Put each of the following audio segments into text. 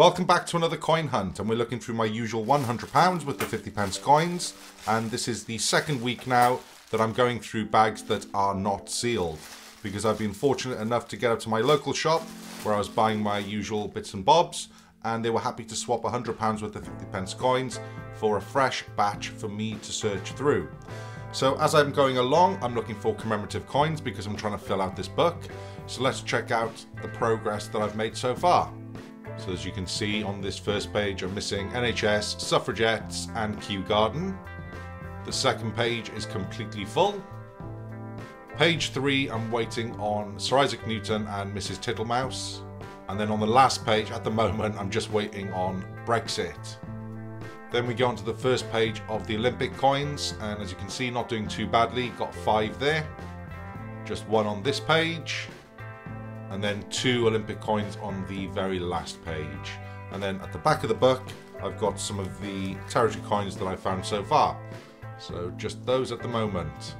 Welcome back to another coin hunt and we're looking through my usual £100 with the 50 pence coins and this is the second week now that I'm going through bags that are not sealed because I've been fortunate enough to get up to my local shop where I was buying my usual bits and bobs and they were happy to swap £100 worth of 50 pence coins for a fresh batch for me to search through. So as I'm going along, I'm looking for commemorative coins because I'm trying to fill out this book. So let's check out the progress that I've made so far. So as you can see on this first page, I'm missing NHS, Suffragettes and Kew Garden. The second page is completely full. Page 3, I'm waiting on Sir Isaac Newton and Mrs Tittlemouse. And then on the last page, at the moment, I'm just waiting on Brexit. Then we go on to the first page of the Olympic coins, and as you can see, not doing too badly, got five there. Just one on this page and then two Olympic coins on the very last page. And then at the back of the book, I've got some of the territory coins that I've found so far. So just those at the moment.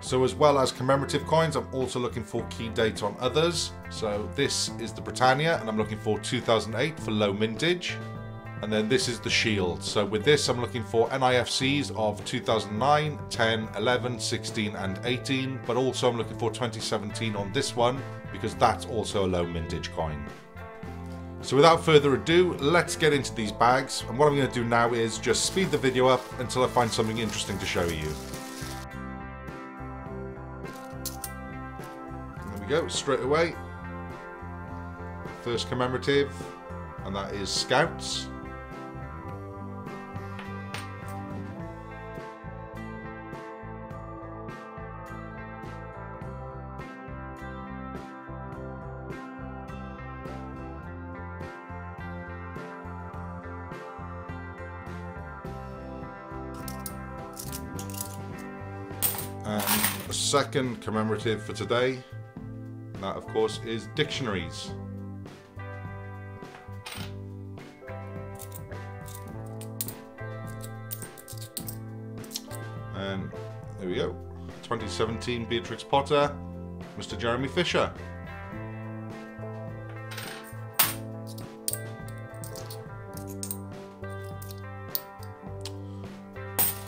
So as well as commemorative coins, I'm also looking for key dates on others. So this is the Britannia, and I'm looking for 2008 for low mintage. And then this is the Shield. So with this, I'm looking for NIFCs of 2009, 10, 11, 16, and 18. But also I'm looking for 2017 on this one, because that's also a low mintage coin. So without further ado, let's get into these bags. And what I'm going to do now is just speed the video up until I find something interesting to show you. There we go, straight away. First commemorative, and that is Scouts. And a second commemorative for today, that of course is dictionaries. And there we go. 2017 Beatrix Potter, Mr. Jeremy Fisher.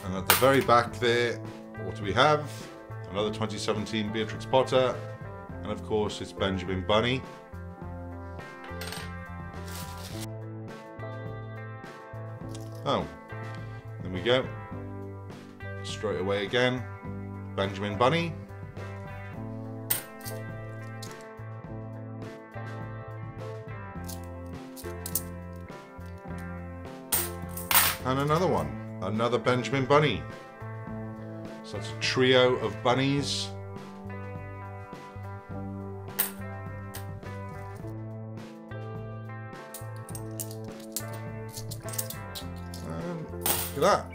And at the very back there, what do we have? Another 2017 Beatrix Potter. And of course, it's Benjamin Bunny. Oh, there we go. Straight away again. Benjamin Bunny. And another one. Another Benjamin Bunny. So it's a trio of bunnies. And look at that.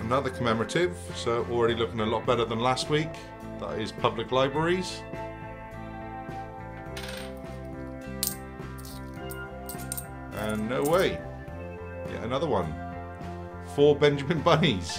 Another commemorative, so already looking a lot better than last week. That is public libraries. And no way. Yet another one. Four Benjamin Bunnies.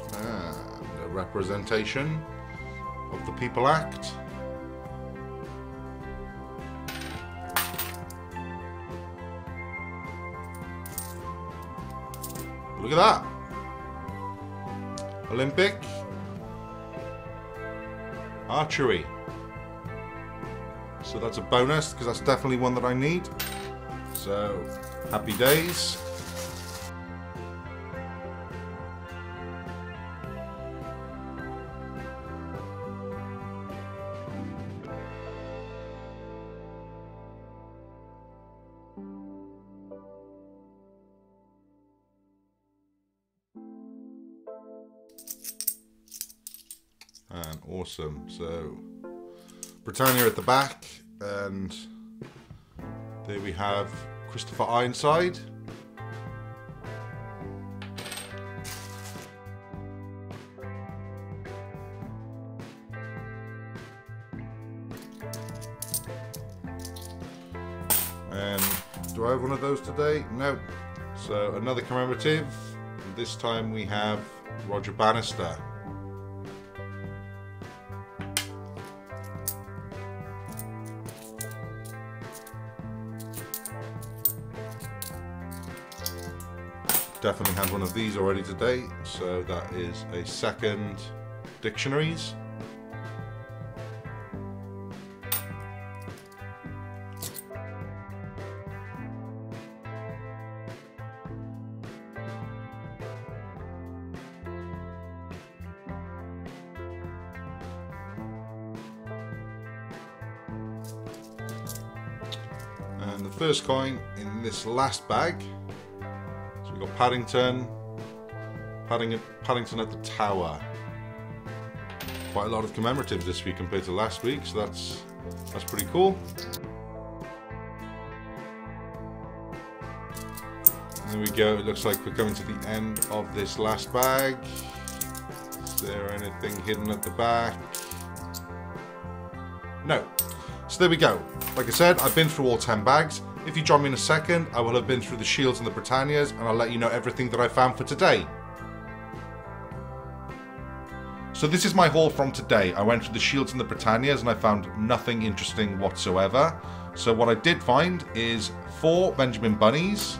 And a representation of the People Act. Look at that. Olympic. Archery. So that's a bonus because that's definitely one that I need. So happy days. and awesome. So Britannia at the back, and there we have Christopher Ironside. And do I have one of those today? No. So another commemorative. This time we have Roger Bannister. Definitely had one of these already today, so that is a second dictionaries. And the first coin in this last bag. We've got Paddington, Paddington, Paddington at the Tower. Quite a lot of commemoratives this week compared to last week, so that's that's pretty cool. There we go, it looks like we're coming to the end of this last bag. Is there anything hidden at the back? No. So there we go. Like I said, I've been through all 10 bags. If you join me in a second, I will have been through the Shields and the Britannias, and I'll let you know everything that I found for today. So this is my haul from today. I went through the Shields and the Britannias, and I found nothing interesting whatsoever. So what I did find is four Benjamin Bunnies,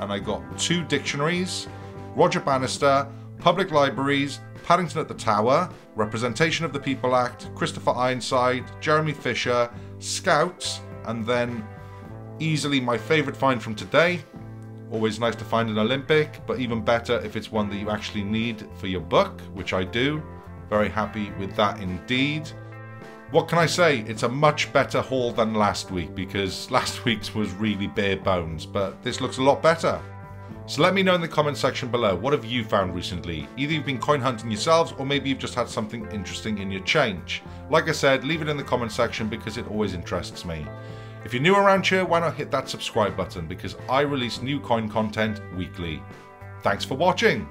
and I got two dictionaries, Roger Bannister, public libraries, Paddington at the Tower, Representation of the People Act, Christopher Ironside, Jeremy Fisher, Scouts, and then easily my favourite find from today. Always nice to find an Olympic, but even better if it's one that you actually need for your book, which I do. Very happy with that indeed. What can I say? It's a much better haul than last week because last week's was really bare bones, but this looks a lot better. So let me know in the comment section below, what have you found recently? Either you've been coin hunting yourselves or maybe you've just had something interesting in your change. Like I said, leave it in the comment section because it always interests me. If you're new around here, why not hit that subscribe button because I release new coin content weekly. Thanks for watching!